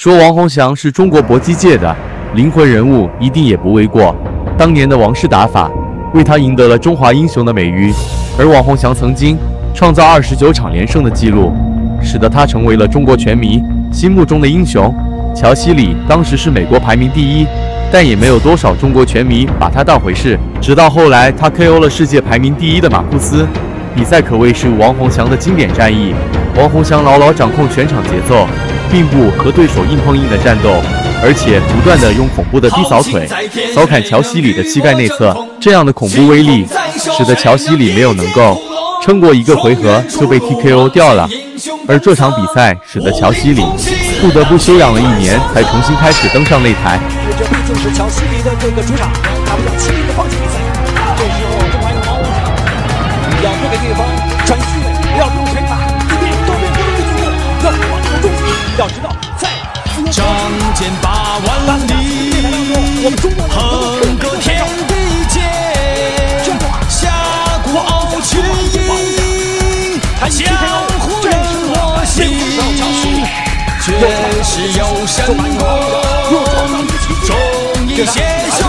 说王洪祥是中国搏击界的灵魂人物，一定也不为过。当年的王式打法，为他赢得了中华英雄的美誉。而王洪祥曾经创造二十九场连胜的记录，使得他成为了中国拳迷心目中的英雄。乔西里当时是美国排名第一，但也没有多少中国拳迷把他当回事。直到后来，他 KO 了世界排名第一的马库斯，比赛可谓是王洪祥的经典战役。王洪祥牢牢掌控全场节奏。并不和对手硬碰硬的战斗，而且不断的用恐怖的低扫腿扫砍乔西里的膝盖内侧，这样的恐怖威力，使得乔西里没有能够撑过一个回合就被 TKO 掉了。而这场比赛使得乔西里不得不休养了一年，才重新开始登上擂台。这毕竟是乔西里的这个主场，剑八万里，横隔天地间，侠骨傲群英，江湖任我行。绝世有神功，忠义写兄。